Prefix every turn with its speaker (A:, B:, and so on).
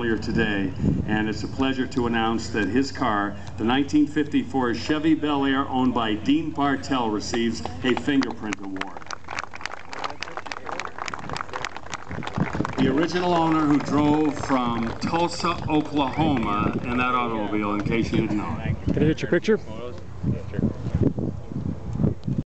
A: earlier today, and it's a pleasure to announce that his car, the 1954 Chevy Bel Air owned by Dean Bartell, receives a fingerprint award. The original owner who drove from Tulsa, Oklahoma in that automobile, in case you didn't know.
B: Can I get your picture?